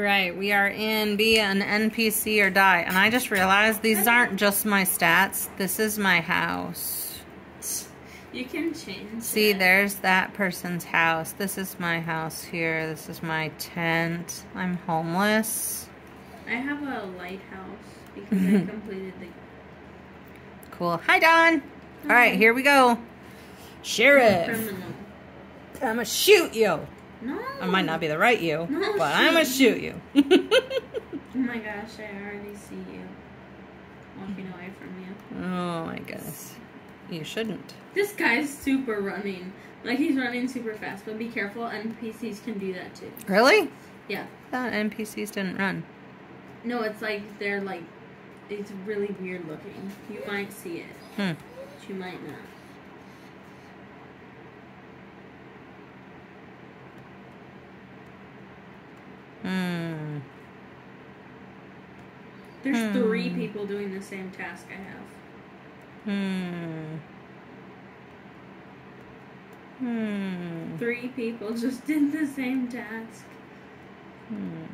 Right, we are in be an NPC or die. And I just realized these aren't just my stats. This is my house. You can change. See, it. there's that person's house. This is my house here. This is my tent. I'm homeless. I have a lighthouse because I completed the Cool. Hi, Don. All right, here we go. Sheriff. criminal. I'm gonna shoot you. No. I might not be the right you, No, but I'm gonna shoot you. Oh my gosh, I already see you walking away from you. oh my goodness. You shouldn't. This guy's super running. Like he's running super fast, but be careful. NPCs can do that too. Really? Yeah. I thought NPCs didn't run. No, it's like they're like, it's really weird looking. You might see it, Hmm. but you might not. Hmm. There's three Hmm. people doing the same task I have. Hmm. Hmm. Three people just did the same task. Hmm.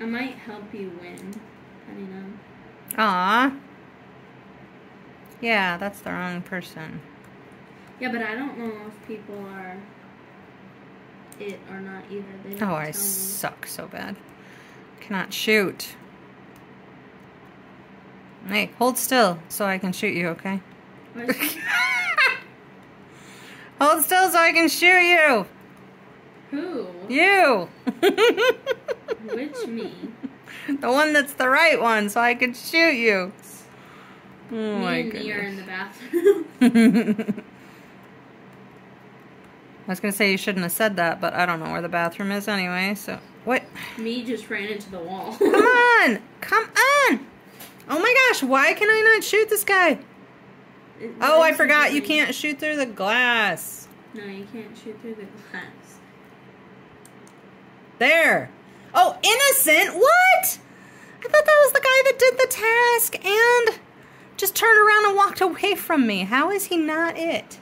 I might help you win, depending on. Aw. Yeah, that's the wrong person. Yeah, but I don't know if people are it or not either. Oh, I me. suck so bad. Cannot shoot. Hey, hold still so I can shoot you, okay? Hold still so I can shoot you! Who? You! Which me? The one that's the right one so I can shoot you. Oh me my and me are in the bathroom. I was gonna say you shouldn't have said that, but I don't know where the bathroom is anyway, so. What? me just ran into the wall. Come on! Come on! Oh my gosh, why can I not shoot this guy? It- Oh, I forgot you can't shoot through the glass. No, you can't shoot through the glass. There. Oh, innocent? What? I thought that was the guy that did the task and just turned around and walked away from me. How is he not it?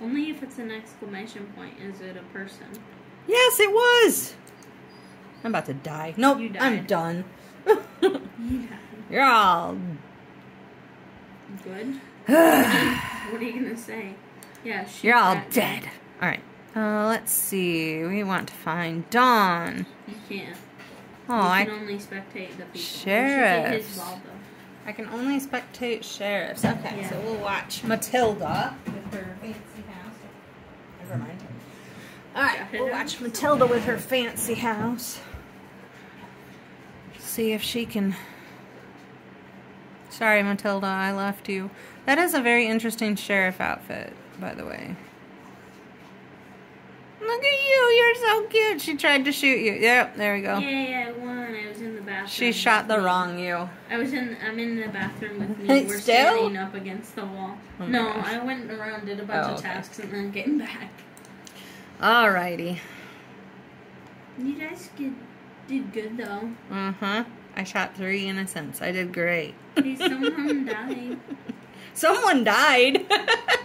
Only if it's an exclamation point is it a person. Yes, it was. I'm about to die. Nope, You I'm done. Yeah. You're all. Good. what are you gonna say? Yeah, You're all guy. dead. All right. Uh, let's see. We want to find Dawn. You can't. Oh, you I can only spectate the people. You Sheriffs. ball. I can only spectate sheriffs. Okay, Yeah. so we'll watch Matilda with her fancy house. Never mind. All right, we'll watch Matilda with her fancy house. See if she can. Sorry, Matilda, I left you. That is a very interesting sheriff outfit, by the way. Look at you, you're so cute. She tried to shoot you. Yep, there we go. Yay, I won. I was in the bathroom. She shot the wrong you. I was in. I'm in the bathroom with me. We're still? standing up against the wall. Oh no, gosh. I went around, did a bunch Oh, of okay. tasks, and then getting back. Alrighty. You guys did, did good though. Uh huh. I shot three innocents. I did great. Hey, someone died. Someone died.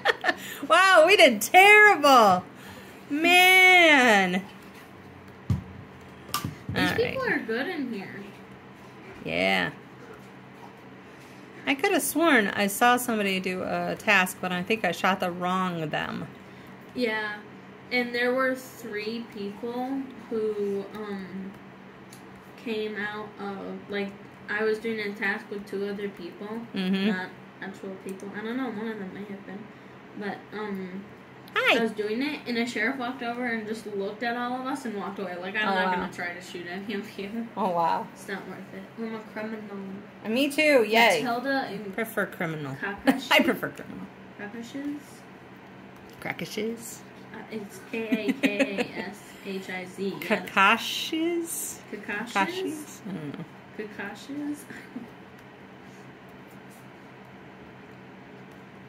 wow, we did terrible. Man. These people are good in here. Yeah. I could have sworn I saw somebody do a task, but I think I shot the wrong them. Yeah, and there were three people who um came out of like I was doing a task with two other people, Mhm. not actual people. I don't know, one of them may have been, but um. I was doing it, and a sheriff walked over and just looked at all of us and walked away. Like, I'm Oh, not wow. gonna try to shoot any of you. Oh wow. It's not worth it. I'm a criminal. Me too. Yay. Matilda and Prefer criminal. I prefer criminal. Kakashiz? Crackishes. Uh, it's K A K A S H I Z. Kakashiz. Kakashiz? Kakashiz. I don't know. Kakashiz?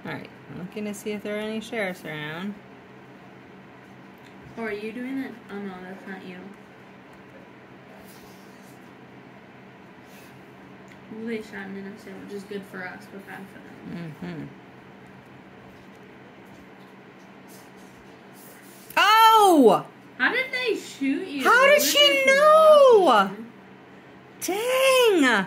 Alright, I'm looking to see if there are any sheriffs around. Or are you doing it? Oh no, that's not you. Ooh, they shot an innocent, which is good for us, but bad for them. Mm-hmm. How did they shoot you? How did she know? Dang!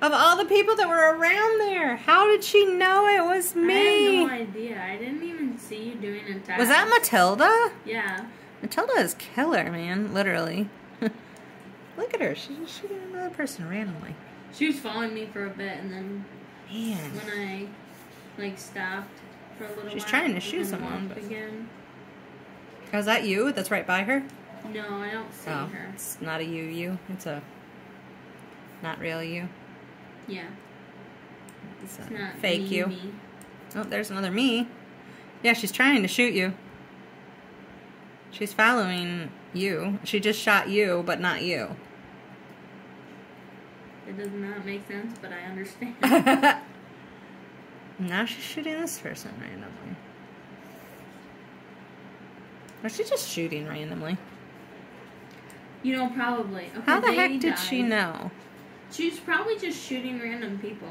Of all the people that were around there, how did she know it was me? I have no idea. I didn't even see you doing a task. was that Matilda? Yeah. Matilda is killer, man. Literally. Look at her. She's just shooting another person randomly. She was following me for a bit, and then Man. when I like stopped for a little She's while, trying to shoot someone, but- again. Oh, is that you? That's right by her? No, I don't see Oh, her. it's not a you, you. It's a not real you. Yeah, It's it's not fake me, you. me. Oh, there's another me. Yeah, she's trying to shoot you. She's following you. She just shot you, but not you. It does not make sense, but I understand. now she's shooting this person randomly. Or is she just shooting randomly? you know, probably. Okay, How the heck did she know? She's probably just shooting random people.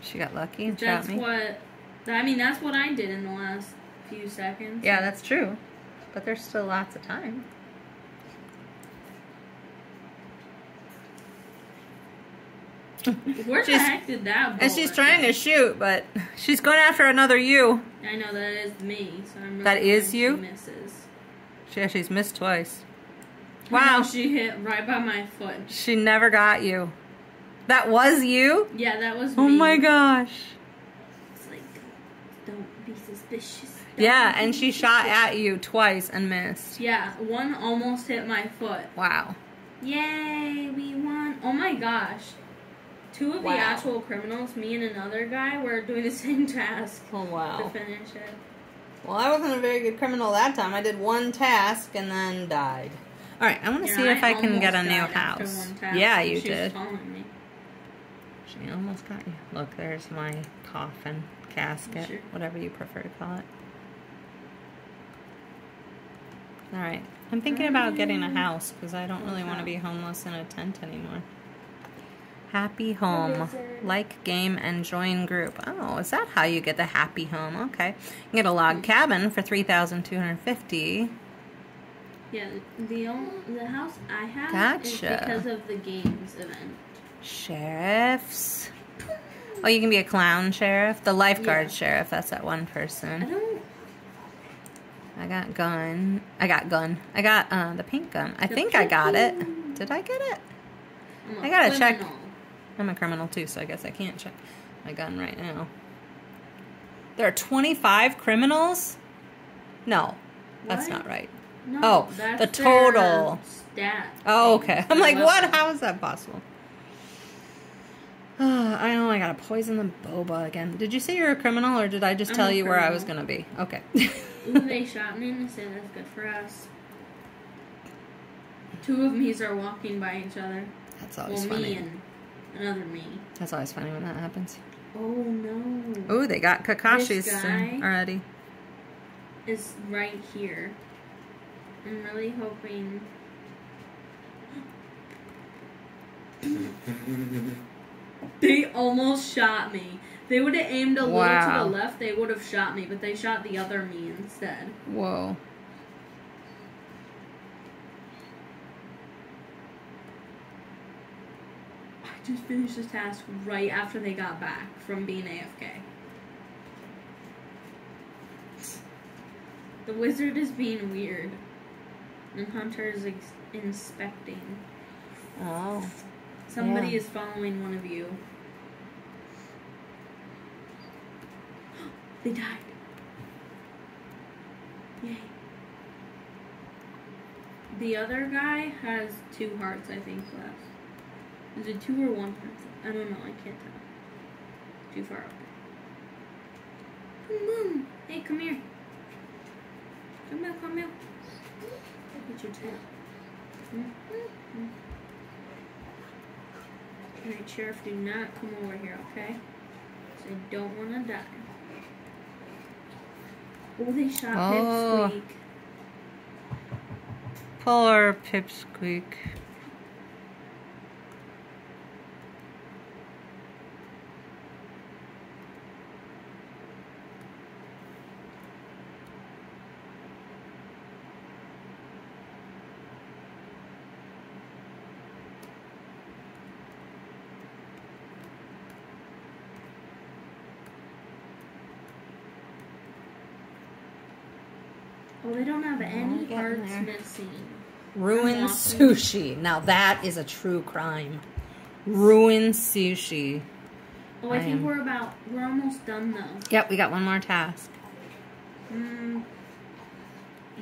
She got lucky and That's shot me. what. I mean, that's what I did in the last few seconds. Yeah, that's true. But there's still lots of time. Where the She's- heck did that? And she's trying to shoot, but she's going after another you. I know that is me, so I'm. Really That is you? She misses. She, she's missed twice. Wow, she hit right by my foot. She never got you. That was you? Yeah, that was. Oh me. my gosh. It's like, don't be suspicious. Don't Yeah, be and she shot at you twice and missed. Yeah, one almost hit my foot. Wow. Yay, we won! Oh my gosh. Two of Wow. the actual criminals, me and another guy, were doing the same task Oh, to finish it. Well, I wasn't a very good criminal that time. I did one task and then died. All right, I want to Yeah, see if I can get a new house. Yeah, you She did. She almost got you. Look, there's my coffin, casket, Sure. whatever you prefer to call it. All right. I'm thinking about getting a house because I don't really want to be homeless in a tent anymore. Happy home. Like game and join group. Oh, is that how you get the happy home? Okay. You can get a log cabin for 3250 Yeah, the only, the house I have is because of the games event. Sheriffs. Oh, you can be a clown sheriff. The lifeguard Yeah. sheriff. That's that one I person. don't. I got gun. I got gun. I got uh, the pink gun. I The think I got it. Did I get it? I gotta check. Criminal. I'm a criminal too, so I guess I can't check my gun right now. There are 25 criminals? No, that's What? not right. No, Oh, that's the their um, total. stat. Oh, okay. I'm like, what? How is that possible? I know I gotta poison the boba again. Did you say you're a criminal, or did I just I'm tell you where I was gonna be? Okay. Ooh, they shot me and they said that's good for us. Two of me's are walking by each other. That's Well, always me funny. And another me. That's always funny when that happens. Oh no. Oh, they got Kakashi's This soon guy- already. Is right here. I'm really hoping. They almost shot me. They would have aimed a little to the left, they would have shot me, but they shot the other me instead. Whoa. Just finished this task right after they got back from being AFK. The wizard is being weird. And Hunter is inspecting. Oh. Somebody Yeah. is following one of you. they died. Yay. The other guy has two hearts, I think, left. Is it two or one? I don't know, I can't tell. Too far up. Boom, boom. Hey, come here. Come here, come here. Look at your tail. Mm-hmm. Alright, Sheriff, do not come over here, okay? I don't want to die. Oh, they shot Oh. Pipsqueak. Poor Pipsqueak. Oh, they don't have any parts missing. Ruin Awesome. sushi. Now that is a true crime. Ruin sushi. Oh, I, I think am- we're about, we're almost done though. Yep, we got one more task. Mm,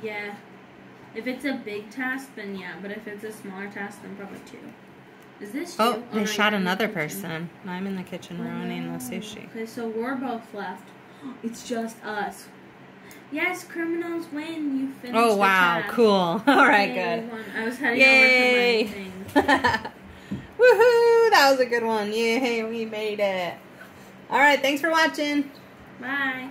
yeah. If it's a big task, then yeah. But if it's a smaller task, then probably two. Is this you? Oh, they no, shot another person. I'm in the kitchen Oh, ruining no. the sushi. Okay, so we're both left. It's just us. Yes, criminals win. You finished. Oh wow, cool. All right, Yay, good. won. I was heading Yay! over to my thing. Woohoo! That was a good one. Yay, we made it. All right, thanks for watching. Bye.